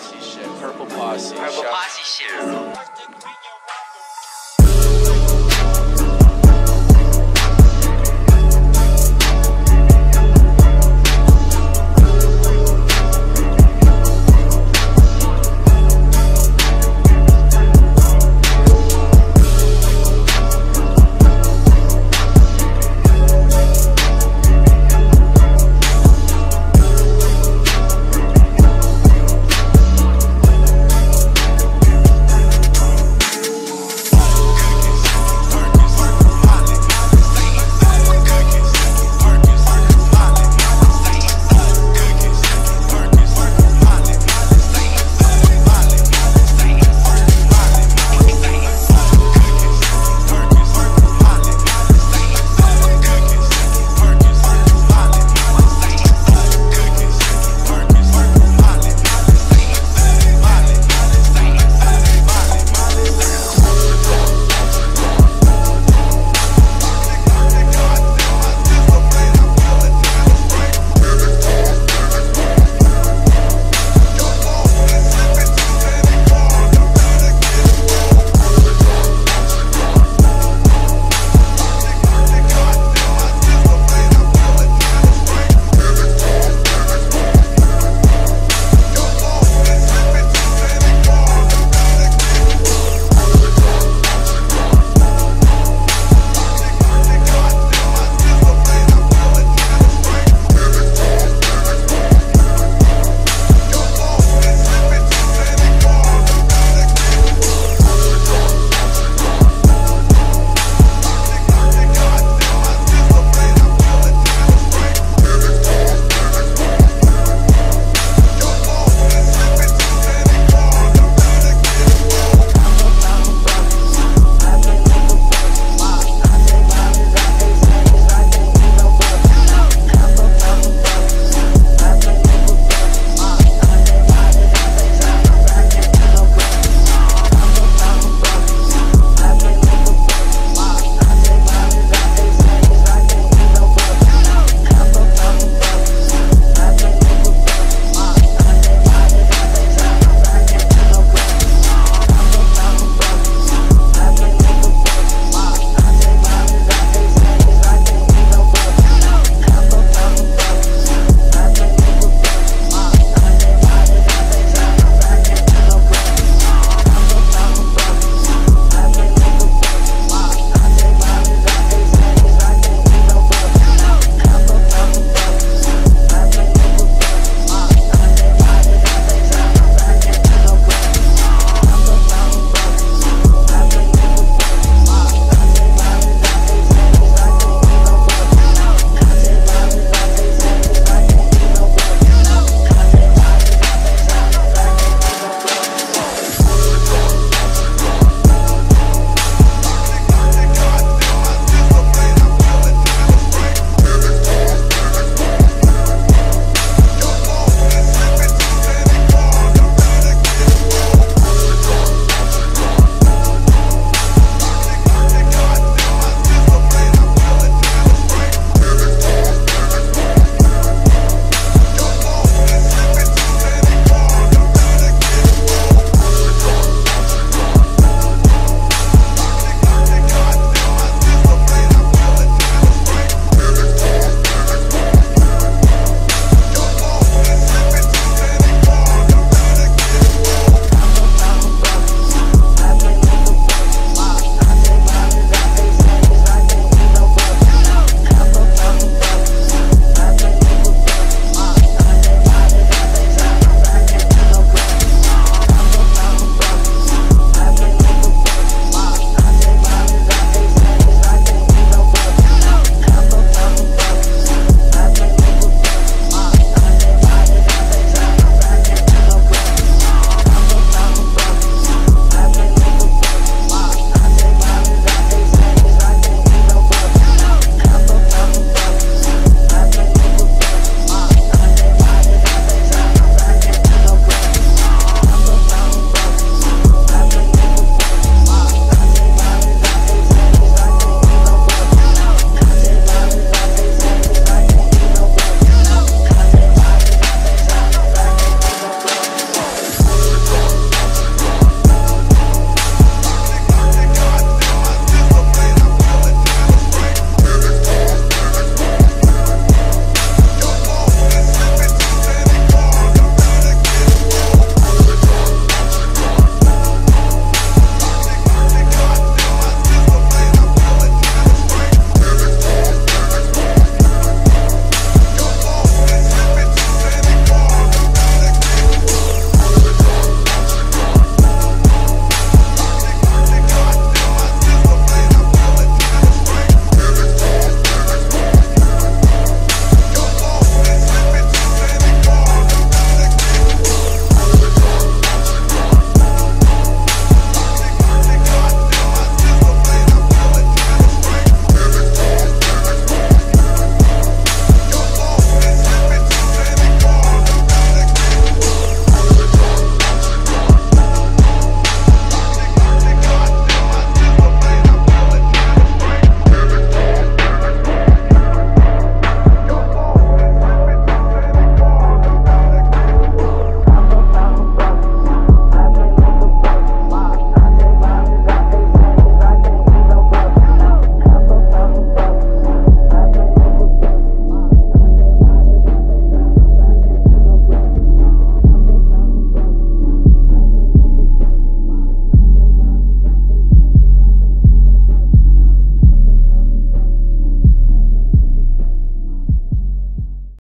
posse shit. Purple posse. Purple Shout- posse shit.